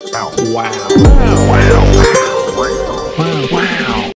Wow. Wow. wow.